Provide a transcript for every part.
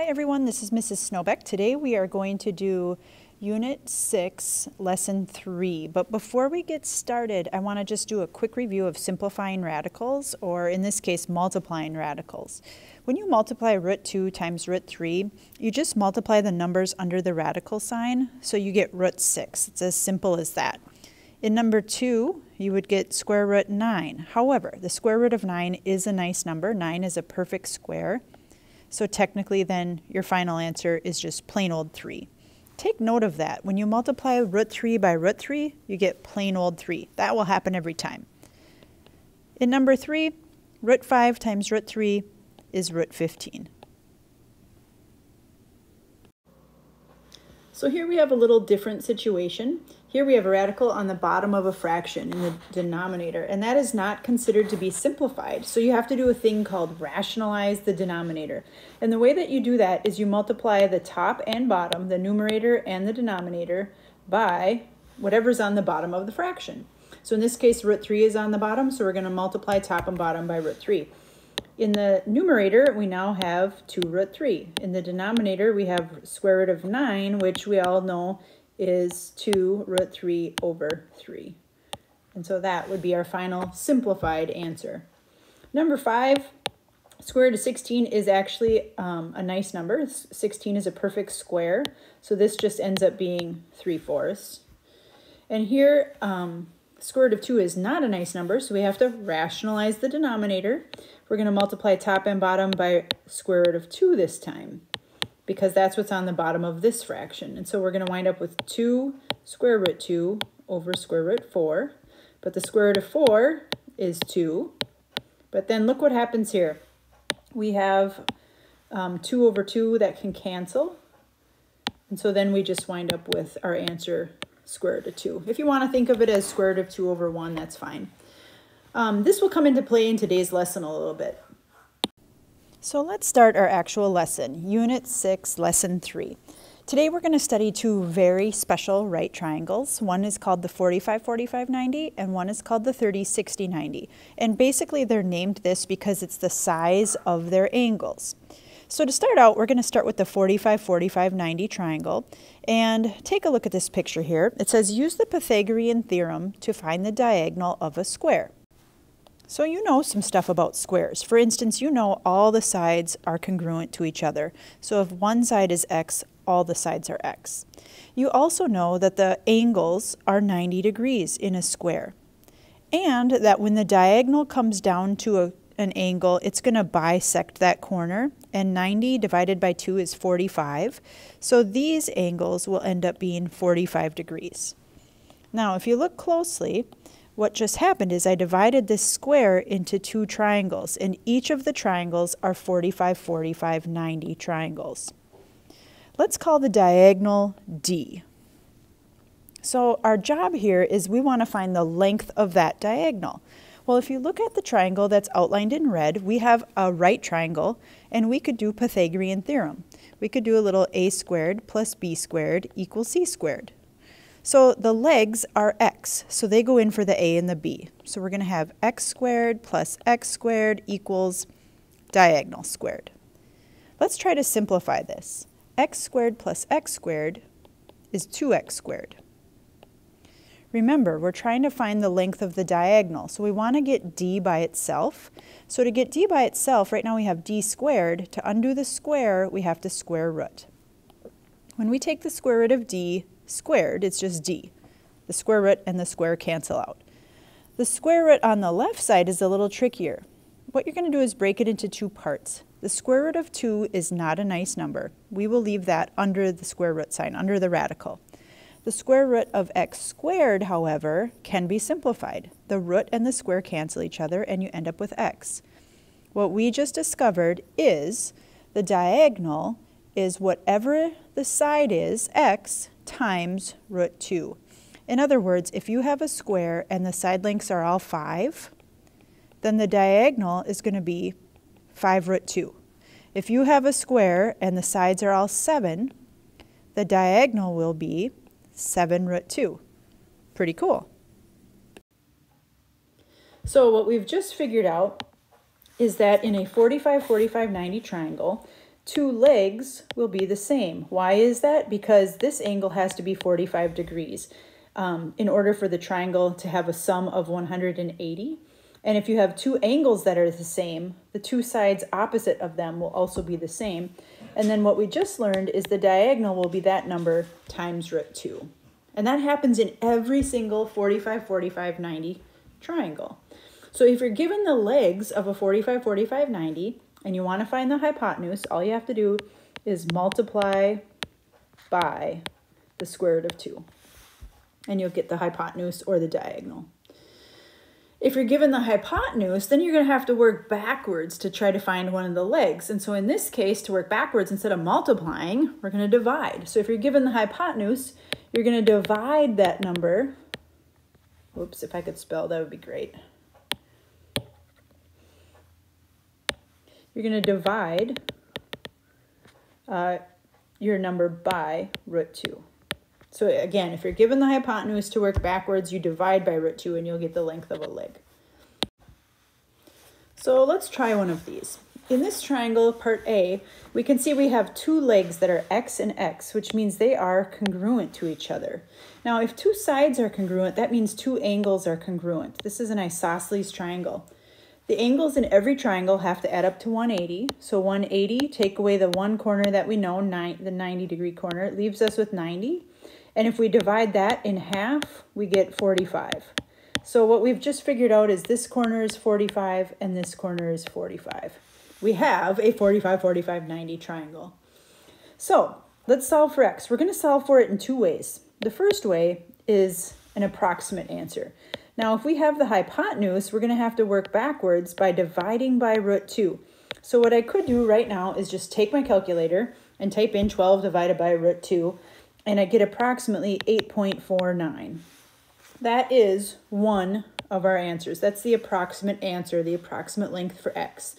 Hi everyone, this is Mrs. Snobeck. Today we are going to do Unit 6, Lesson 3. But before we get started, I want to just do a quick review of simplifying radicals, or in this case, multiplying radicals. When you multiply root 2 times root 3, you just multiply the numbers under the radical sign, so you get root 6. It's as simple as that. In number 2, you would get square root 9. However, the square root of 9 is a nice number. 9 is a perfect square. So technically then your final answer is just plain old 3. Take note of that. When you multiply root 3 by root 3, you get plain old 3. That will happen every time. In number 3, root 5 times root 3 is root 15. So here we have a little different situation. Here we have a radical on the bottom of a fraction in the denominator, and that is not considered to be simplified. So you have to do a thing called rationalize the denominator. And the way that you do that is you multiply the top and bottom, the numerator and the denominator, by whatever's on the bottom of the fraction. So in this case, root 3 is on the bottom, so we're going to multiply top and bottom by root 3. In the numerator, we now have 2 root 3. In the denominator, we have square root of 9, which we all know is 2 root 3 over 3. And so that would be our final simplified answer. Number 5, square root of 16 is actually um, a nice number. 16 is a perfect square, so this just ends up being 3 fourths. And here, um, square root of 2 is not a nice number, so we have to rationalize the denominator. We're going to multiply top and bottom by square root of 2 this time because that's what's on the bottom of this fraction. And so we're going to wind up with 2 square root 2 over square root 4. But the square root of 4 is 2. But then look what happens here. We have um, 2 over 2 that can cancel. And so then we just wind up with our answer square root of 2. If you want to think of it as square root of 2 over 1, that's fine. Um, this will come into play in today's lesson a little bit. So let's start our actual lesson, Unit 6, Lesson 3. Today we're going to study two very special right triangles. One is called the 45-45-90 and one is called the 30-60-90. And basically they're named this because it's the size of their angles. So to start out, we're going to start with the 45-45-90 triangle and take a look at this picture here. It says use the Pythagorean theorem to find the diagonal of a square. So you know some stuff about squares. For instance, you know all the sides are congruent to each other. So if one side is x, all the sides are x. You also know that the angles are 90 degrees in a square. And that when the diagonal comes down to a, an angle, it's going to bisect that corner. And 90 divided by 2 is 45. So these angles will end up being 45 degrees. Now, if you look closely, what just happened is I divided this square into two triangles, and each of the triangles are 45, 45, 90 triangles. Let's call the diagonal D. So our job here is we want to find the length of that diagonal. Well, if you look at the triangle that's outlined in red, we have a right triangle, and we could do Pythagorean theorem. We could do a little a squared plus b squared equals c squared. So the legs are x, so they go in for the a and the b. So we're going to have x squared plus x squared equals diagonal squared. Let's try to simplify this. x squared plus x squared is 2x squared. Remember, we're trying to find the length of the diagonal, so we want to get d by itself. So to get d by itself, right now we have d squared. To undo the square, we have to square root. When we take the square root of d, squared, it's just d. The square root and the square cancel out. The square root on the left side is a little trickier. What you're going to do is break it into two parts. The square root of 2 is not a nice number. We will leave that under the square root sign, under the radical. The square root of x squared, however, can be simplified. The root and the square cancel each other and you end up with x. What we just discovered is the diagonal is whatever the side is, x, times root 2. In other words, if you have a square and the side lengths are all 5, then the diagonal is going to be 5 root 2. If you have a square and the sides are all 7, the diagonal will be 7 root 2. Pretty cool. So what we've just figured out is that in a 45, 45, 90 triangle, two legs will be the same. Why is that? Because this angle has to be 45 degrees um, in order for the triangle to have a sum of 180. And if you have two angles that are the same, the two sides opposite of them will also be the same. And then what we just learned is the diagonal will be that number times root 2. And that happens in every single 45, 45, 90 triangle. So if you're given the legs of a 45, 45, 90, and you want to find the hypotenuse, all you have to do is multiply by the square root of 2. And you'll get the hypotenuse or the diagonal. If you're given the hypotenuse, then you're going to have to work backwards to try to find one of the legs. And so in this case, to work backwards, instead of multiplying, we're going to divide. So if you're given the hypotenuse, you're going to divide that number. Whoops, if I could spell, that would be great. You're going to divide uh, your number by root 2. So again, if you're given the hypotenuse to work backwards, you divide by root 2 and you'll get the length of a leg. So let's try one of these. In this triangle, part A, we can see we have two legs that are x and x, which means they are congruent to each other. Now, if two sides are congruent, that means two angles are congruent. This is an isosceles triangle. The angles in every triangle have to add up to 180. So 180, take away the one corner that we know, nine, the 90 degree corner, it leaves us with 90. And if we divide that in half, we get 45. So what we've just figured out is this corner is 45 and this corner is 45. We have a 45, 45, 90 triangle. So let's solve for x. We're going to solve for it in two ways. The first way is an approximate answer. Now, if we have the hypotenuse, we're going to have to work backwards by dividing by root 2. So what I could do right now is just take my calculator and type in 12 divided by root 2 and I get approximately 8.49. That is one of our answers. That's the approximate answer, the approximate length for x.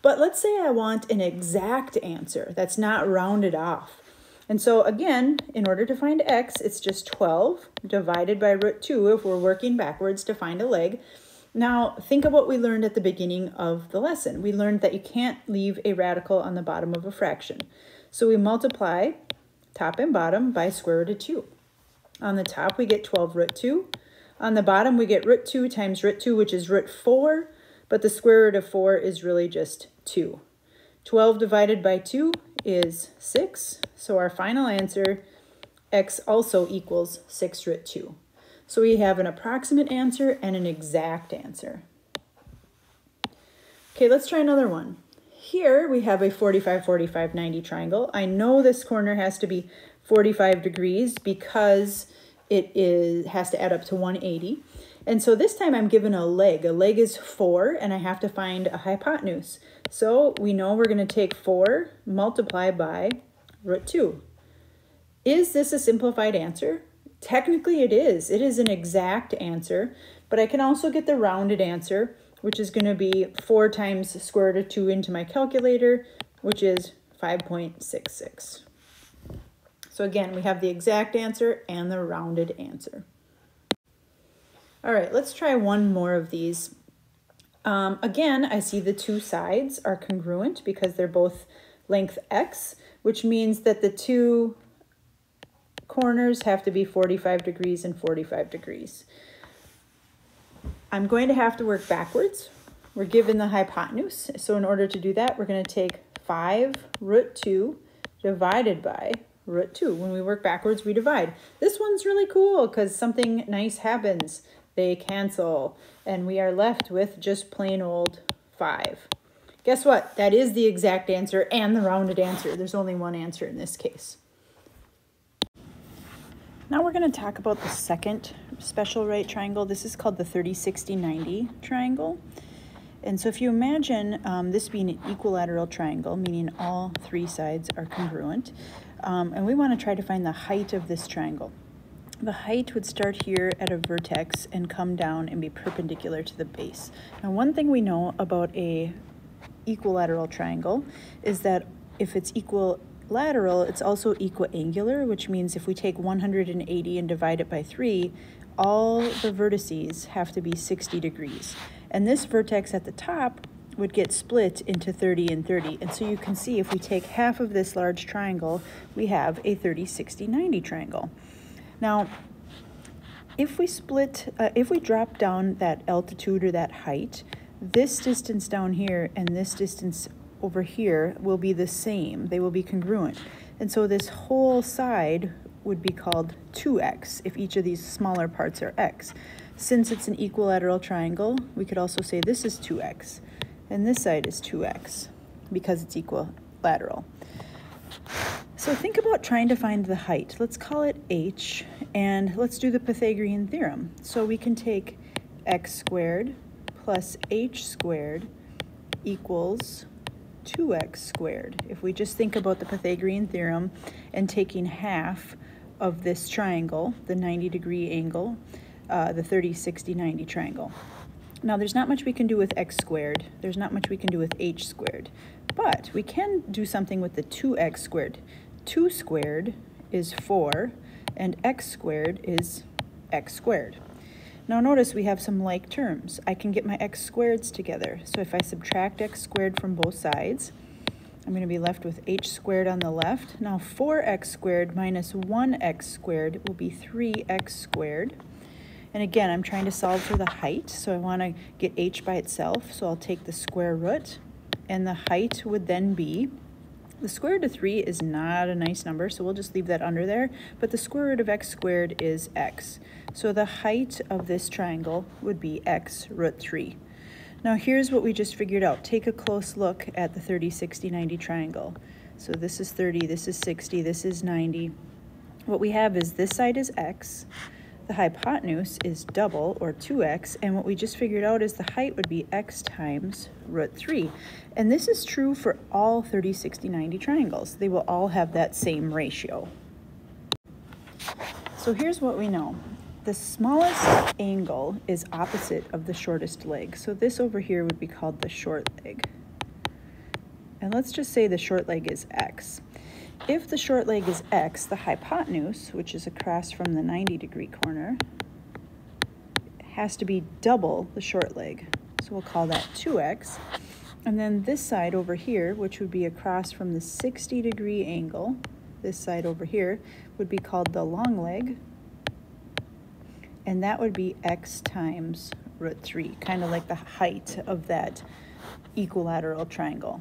But let's say I want an exact answer that's not rounded off. And so again, in order to find x, it's just 12 divided by root 2 if we're working backwards to find a leg. Now, think of what we learned at the beginning of the lesson. We learned that you can't leave a radical on the bottom of a fraction. So we multiply top and bottom by square root of 2. On the top, we get 12 root 2. On the bottom, we get root 2 times root 2, which is root 4, but the square root of 4 is really just 2. 12 divided by 2 is 6, so our final answer, x also equals 6 root 2. So we have an approximate answer and an exact answer. Okay, let's try another one. Here we have a 45, 45, 90 triangle. I know this corner has to be 45 degrees because it is has to add up to 180. And so this time I'm given a leg. A leg is 4, and I have to find a hypotenuse. So we know we're going to take 4, multiply by root 2. Is this a simplified answer? Technically it is. It is an exact answer, but I can also get the rounded answer which is going to be 4 times square root of 2 into my calculator, which is 5.66. So again, we have the exact answer and the rounded answer. All right, let's try one more of these. Um, again, I see the two sides are congruent because they're both length x, which means that the two corners have to be 45 degrees and 45 degrees. I'm going to have to work backwards. We're given the hypotenuse. So in order to do that, we're going to take 5 root 2 divided by root 2. When we work backwards, we divide. This one's really cool because something nice happens. They cancel, and we are left with just plain old 5. Guess what? That is the exact answer and the rounded answer. There's only one answer in this case. Now we're going to talk about the second special right triangle. This is called the 30, 60, 90 triangle. And so if you imagine um, this being an equilateral triangle, meaning all three sides are congruent, um, and we want to try to find the height of this triangle. The height would start here at a vertex and come down and be perpendicular to the base. Now one thing we know about a equilateral triangle is that if it's equal lateral, it's also equiangular, which means if we take 180 and divide it by 3, all the vertices have to be 60 degrees. And this vertex at the top would get split into 30 and 30. And so you can see if we take half of this large triangle, we have a 30, 60, 90 triangle. Now, if we split, uh, if we drop down that altitude or that height, this distance down here and this distance over here will be the same. They will be congruent. And so this whole side would be called 2x if each of these smaller parts are x. Since it's an equilateral triangle, we could also say this is 2x and this side is 2x because it's equilateral. So think about trying to find the height. Let's call it h and let's do the Pythagorean theorem. So we can take x squared plus h squared equals 2x squared. If we just think about the Pythagorean theorem and taking half of this triangle, the 90 degree angle, uh, the 30, 60, 90 triangle. Now there's not much we can do with x squared. There's not much we can do with h squared. But we can do something with the 2x squared. 2 squared is 4, and x squared is x squared. Now notice we have some like terms. I can get my x squareds together. So if I subtract x squared from both sides, I'm going to be left with h squared on the left. Now 4x squared minus 1x squared will be 3x squared. And again, I'm trying to solve for the height, so I want to get h by itself, so I'll take the square root, and the height would then be, the square root of 3 is not a nice number, so we'll just leave that under there, but the square root of x squared is x. So the height of this triangle would be x root 3. Now here's what we just figured out. Take a close look at the 30, 60, 90 triangle. So this is 30, this is 60, this is 90. What we have is this side is x, the hypotenuse is double, or 2x, and what we just figured out is the height would be x times root 3. And this is true for all 30, 60, 90 triangles. They will all have that same ratio. So here's what we know. The smallest angle is opposite of the shortest leg. So this over here would be called the short leg. And let's just say the short leg is x. If the short leg is x, the hypotenuse, which is across from the 90 degree corner, has to be double the short leg. So we'll call that 2x. And then this side over here, which would be across from the 60 degree angle, this side over here, would be called the long leg, and that would be x times root 3, kind of like the height of that equilateral triangle.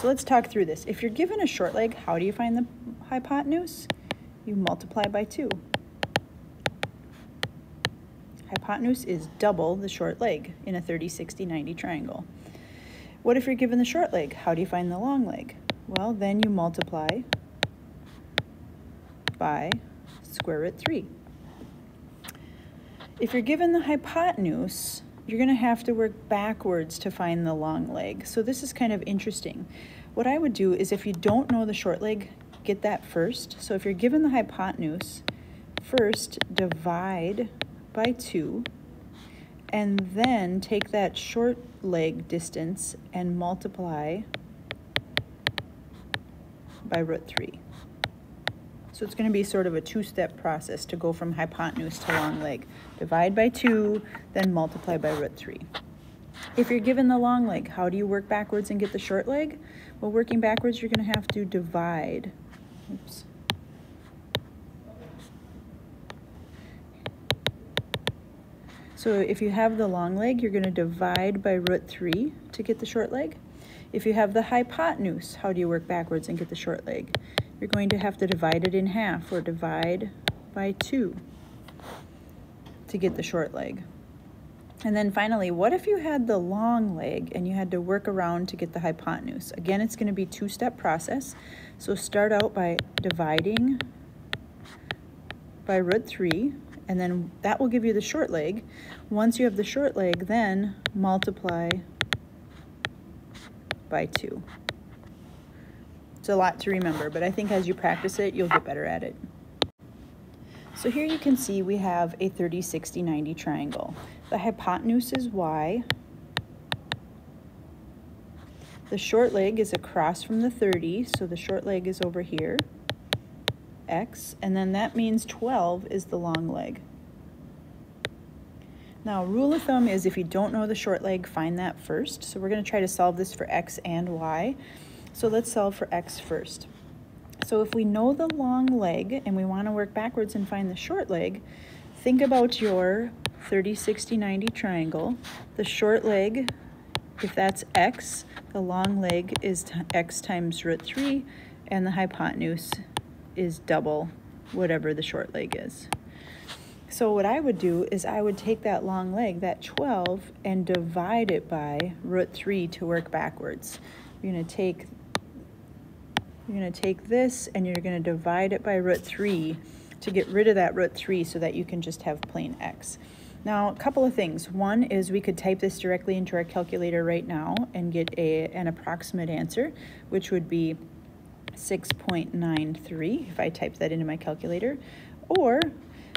So let's talk through this. If you're given a short leg, how do you find the hypotenuse? You multiply by 2. Hypotenuse is double the short leg in a 30, 60, 90 triangle. What if you're given the short leg? How do you find the long leg? Well, then you multiply by square root 3. If you're given the hypotenuse, you're going to have to work backwards to find the long leg. So this is kind of interesting. What I would do is if you don't know the short leg, get that first. So if you're given the hypotenuse, first divide by 2, and then take that short leg distance and multiply by root 3. So it's going to be sort of a two-step process to go from hypotenuse to long leg. Divide by 2, then multiply by root 3. If you're given the long leg, how do you work backwards and get the short leg? Well, working backwards, you're going to have to divide. Oops. So if you have the long leg, you're going to divide by root 3 to get the short leg. If you have the hypotenuse, how do you work backwards and get the short leg? You're going to have to divide it in half or divide by 2 to get the short leg. And then finally, what if you had the long leg and you had to work around to get the hypotenuse? Again, it's going to be two-step process. So start out by dividing by root 3, and then that will give you the short leg. Once you have the short leg, then multiply by 2. It's a lot to remember, but I think as you practice it, you'll get better at it. So here you can see we have a 30, 60, 90 triangle. The hypotenuse is y. The short leg is across from the 30, so the short leg is over here, x, and then that means 12 is the long leg. Now, rule of thumb is if you don't know the short leg, find that first. So we're going to try to solve this for x and y. So let's solve for x first. So if we know the long leg and we want to work backwards and find the short leg, think about your 30, 60, 90 triangle. The short leg, if that's x, the long leg is x times root 3, and the hypotenuse is double whatever the short leg is. So what I would do is I would take that long leg, that 12, and divide it by root 3 to work backwards. You're going to take you're going to take this and you're going to divide it by root 3 to get rid of that root 3 so that you can just have plain x. Now, a couple of things. One is we could type this directly into our calculator right now and get a, an approximate answer, which would be 6.93 if I type that into my calculator. Or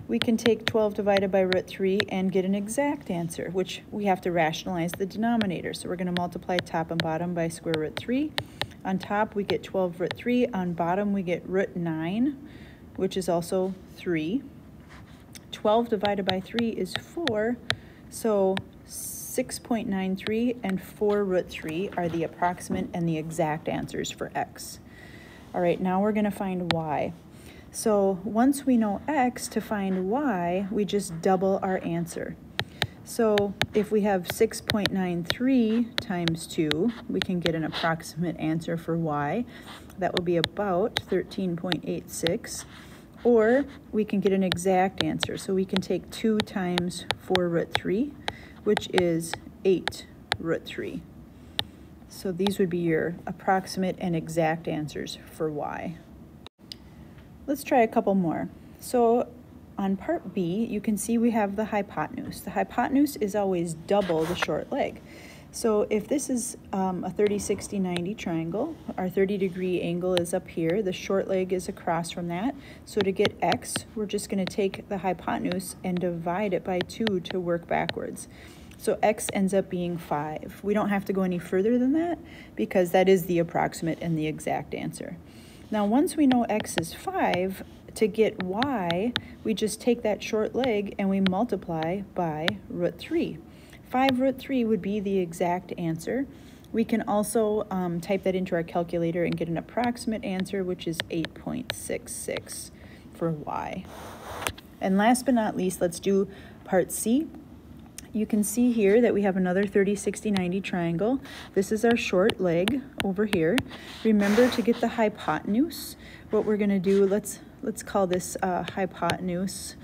we can take 12 divided by root 3 and get an exact answer, which we have to rationalize the denominator. So we're going to multiply top and bottom by square root 3. On top, we get 12 root 3. On bottom, we get root 9, which is also 3. 12 divided by 3 is 4. So 6.93 and 4 root 3 are the approximate and the exact answers for x. All right, now we're going to find y. So once we know x, to find y, we just double our answer. So if we have 6.93 times 2, we can get an approximate answer for y. That will be about 13.86. Or we can get an exact answer. So we can take 2 times 4 root 3, which is 8 root 3. So these would be your approximate and exact answers for y. Let's try a couple more. So on part B, you can see we have the hypotenuse. The hypotenuse is always double the short leg. So if this is um, a 30, 60, 90 triangle, our 30 degree angle is up here, the short leg is across from that. So to get x, we're just gonna take the hypotenuse and divide it by two to work backwards. So x ends up being 5. We don't have to go any further than that because that is the approximate and the exact answer. Now once we know x is 5, to get y, we just take that short leg and we multiply by root 3. 5 root 3 would be the exact answer. We can also um, type that into our calculator and get an approximate answer, which is 8.66 for y. And last but not least, let's do part C you can see here that we have another 30, 60, 90 triangle. This is our short leg over here. Remember to get the hypotenuse. What we're going to do, let's, let's call this uh, hypotenuse.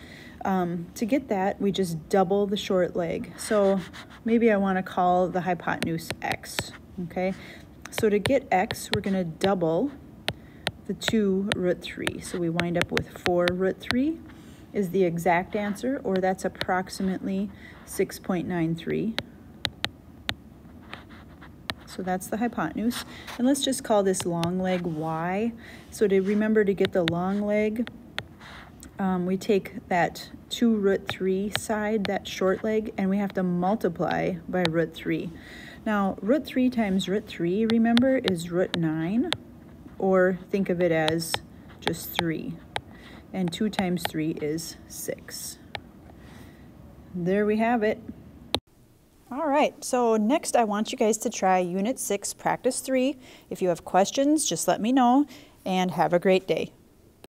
Um, to get that, we just double the short leg. So maybe I want to call the hypotenuse x, okay? So to get x, we're going to double the 2 root 3. So we wind up with 4 root 3 is the exact answer, or that's approximately 6.93. So that's the hypotenuse. And let's just call this long leg y. So to remember to get the long leg, um, we take that 2 root 3 side, that short leg, and we have to multiply by root 3. Now, root 3 times root 3, remember, is root 9, or think of it as just 3 and 2 times 3 is 6. There we have it. All right, so next I want you guys to try Unit 6, Practice 3. If you have questions, just let me know, and have a great day.